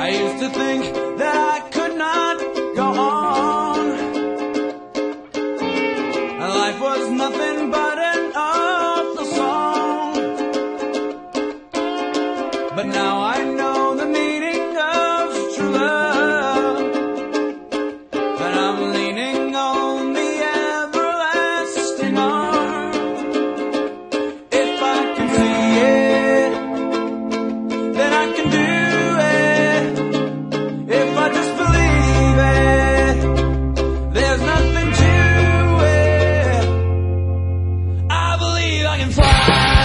I used to think that I could not go on. Life was nothing but a But now I know the meaning of true love. And I'm leaning on the everlasting arm. If I can see it, then I can do it. If I just believe it, there's nothing to it. I believe I can fly.